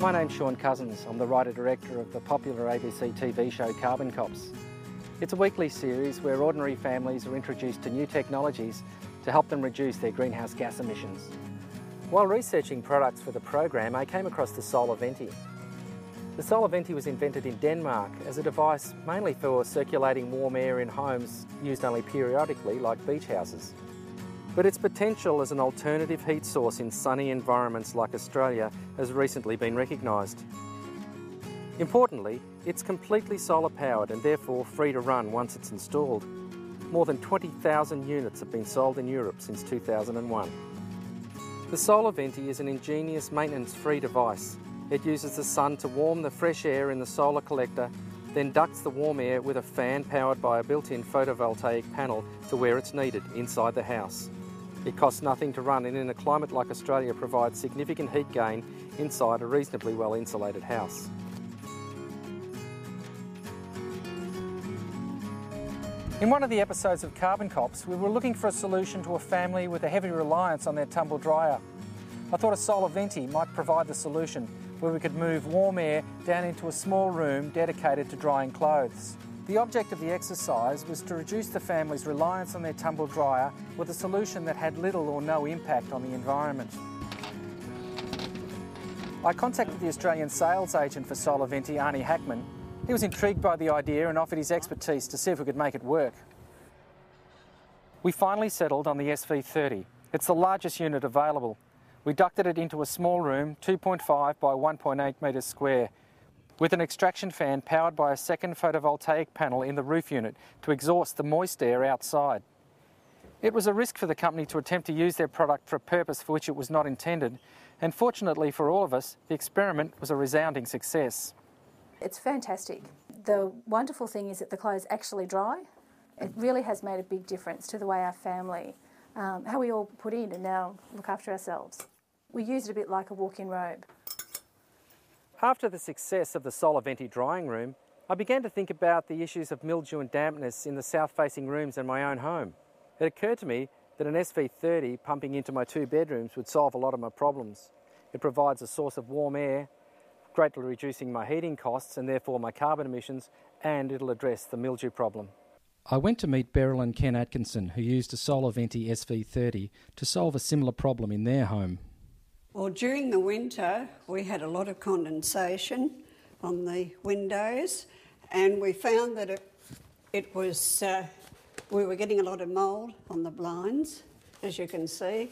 My name's Sean Cousins. I'm the writer-director of the popular ABC TV show Carbon Cops. It's a weekly series where ordinary families are introduced to new technologies to help them reduce their greenhouse gas emissions. While researching products for the program, I came across the Solar Venti. The Solar Venti was invented in Denmark as a device mainly for circulating warm air in homes used only periodically, like beach houses. But its potential as an alternative heat source in sunny environments like Australia has recently been recognised. Importantly, it's completely solar powered and therefore free to run once it's installed. More than 20,000 units have been sold in Europe since 2001. The Solar Venti is an ingenious maintenance-free device. It uses the sun to warm the fresh air in the solar collector, then ducts the warm air with a fan powered by a built-in photovoltaic panel to where it's needed inside the house. It costs nothing to run and in a climate like Australia provides significant heat gain inside a reasonably well insulated house. In one of the episodes of Carbon Cops, we were looking for a solution to a family with a heavy reliance on their tumble dryer. I thought a solar venti might provide the solution where we could move warm air down into a small room dedicated to drying clothes. The object of the exercise was to reduce the family's reliance on their tumble dryer with a solution that had little or no impact on the environment. I contacted the Australian sales agent for Solar Venti, Arnie Hackman. He was intrigued by the idea and offered his expertise to see if we could make it work. We finally settled on the SV30. It's the largest unit available. We ducted it into a small room, 2.5 by 1.8 metres square, with an extraction fan powered by a second photovoltaic panel in the roof unit to exhaust the moist air outside. It was a risk for the company to attempt to use their product for a purpose for which it was not intended, and fortunately for all of us, the experiment was a resounding success. It's fantastic. The wonderful thing is that the clothes actually dry. It really has made a big difference to the way our family, um, how we all put in and now look after ourselves. We use it a bit like a walk in robe. After the success of the Solar Venti drying room, I began to think about the issues of mildew and dampness in the south facing rooms in my own home. It occurred to me that an SV30 pumping into my two bedrooms would solve a lot of my problems. It provides a source of warm air, greatly reducing my heating costs and therefore my carbon emissions, and it'll address the mildew problem. I went to meet Beryl and Ken Atkinson, who used a Solar Venti SV30 to solve a similar problem in their home. Well, during the winter, we had a lot of condensation on the windows, and we found that it, it was, uh, we were getting a lot of mould on the blinds, as you can see.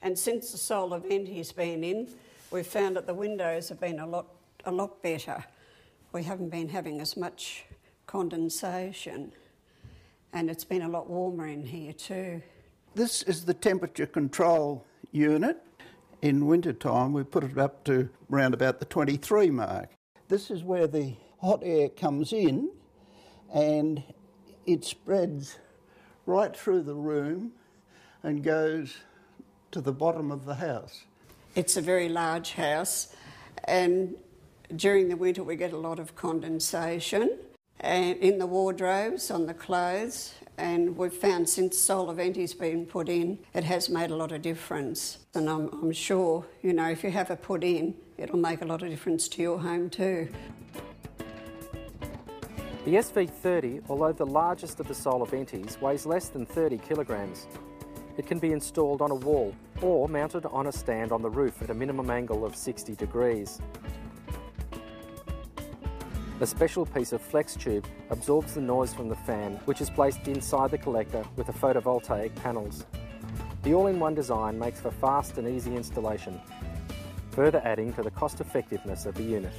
And since the solar venti's been in, we've found that the windows have been a lot, a lot better. We haven't been having as much condensation, and it's been a lot warmer in here too. This is the temperature control unit in winter time, we put it up to around about the 23 mark. This is where the hot air comes in and it spreads right through the room and goes to the bottom of the house. It's a very large house, and during the winter, we get a lot of condensation and in the wardrobes, on the clothes, and we've found since solar venti's been put in, it has made a lot of difference. And I'm, I'm sure, you know, if you have it put in, it'll make a lot of difference to your home too. The SV30, although the largest of the solar ventis, weighs less than 30 kilograms. It can be installed on a wall or mounted on a stand on the roof at a minimum angle of 60 degrees. A special piece of flex tube absorbs the noise from the fan, which is placed inside the collector with the photovoltaic panels. The all-in-one design makes for fast and easy installation, further adding to the cost effectiveness of the unit.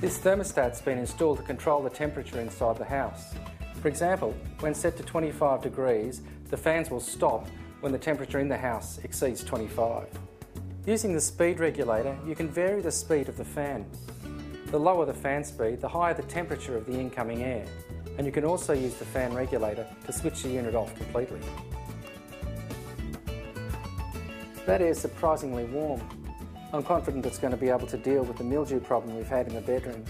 This thermostat's been installed to control the temperature inside the house. For example, when set to 25 degrees, the fans will stop when the temperature in the house exceeds 25. Using the speed regulator, you can vary the speed of the fan. The lower the fan speed, the higher the temperature of the incoming air. And you can also use the fan regulator to switch the unit off completely. That air is surprisingly warm. I'm confident it's going to be able to deal with the mildew problem we've had in the bedroom.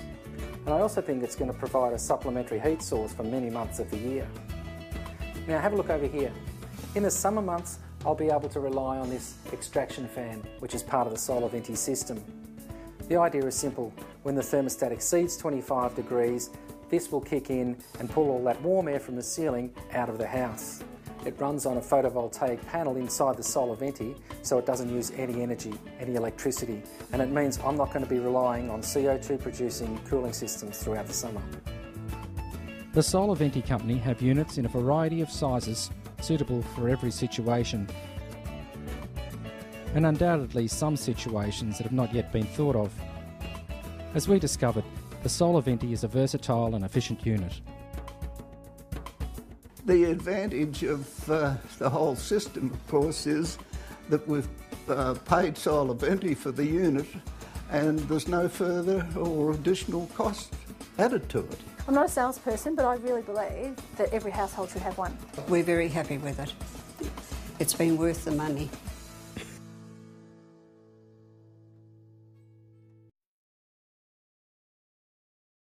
And I also think it's going to provide a supplementary heat source for many months of the year. Now have a look over here. In the summer months, I'll be able to rely on this extraction fan, which is part of the SolarVenti system. The idea is simple. When the thermostat exceeds 25 degrees, this will kick in and pull all that warm air from the ceiling out of the house. It runs on a photovoltaic panel inside the SolarVenti, so it doesn't use any energy, any electricity, and it means I'm not going to be relying on CO2 producing cooling systems throughout the summer. The SolarVenti company have units in a variety of sizes suitable for every situation, and undoubtedly some situations that have not yet been thought of. As we discovered, the SolarVenti is a versatile and efficient unit. The advantage of uh, the whole system, of course, is that we've uh, paid SolarVenti for the unit and there's no further or additional cost added to it. I'm not a salesperson, but I really believe that every household should have one. We're very happy with it. It's been worth the money.